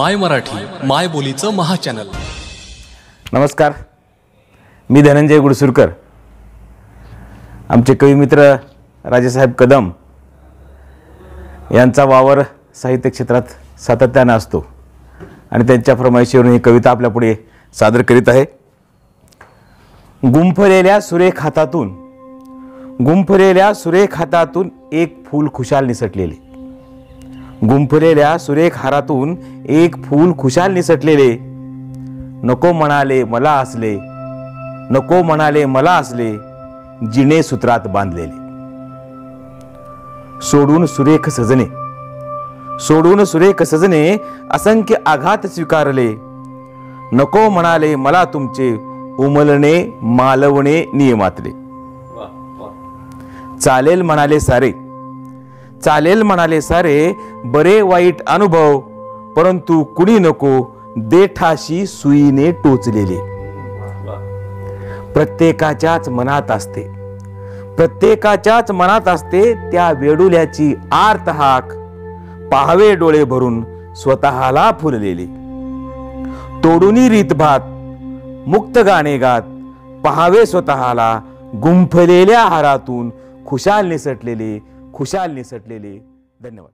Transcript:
माय मराठी माय बोलीचं महाचॅनल नमस्कार. मी धनंजय गुडसुरकर. आमचे कविमित्र राजेसाहेब कदम यांचा वावर साहित्य क्षेत्रात सातत्यानं असतो आणि त्यांच्या फरमाईशीवरून ही कविता आपल्यापुढे सादर करीत आहे. गुंफलेल्या सुरेख हातातून गुंफलेल्या सुरेख हातातून एक फूल खुशाल निसटलेले. गुंफलेल्या सुरेख हारातून एक फूल खुशाल निसटलेले. नको म्हणाले मला असले. नको म्हणाले मला असले जिने सूत्रात बांधलेले. सोडून सुरेख सजने. सोडून सुरेख सजने असंख्य आघात स्वीकारले. नको म्हणाले मला तुमचे उमलणे मालवणे नियमातले. चालेल म्हणाले सारे. चालेल म्हणाले सारे बरे वाईट अनुभव परंतु कुणी नको देठाशी सुईने टोचलेले. प्रत्येकाच्याच मनात असते. प्रत्येकाच्याच मनात असते त्या वेडुल्याची आर्त हाक. पाहावे डोळे भरून स्वतःला फुललेले. तोडुनी रीतभात मुक्त गाणे गात पहावे स्वतःला गुंफलेल्या हारातून खुशाल निसटलेले खुशाल निसटलेले. धन्यवाद.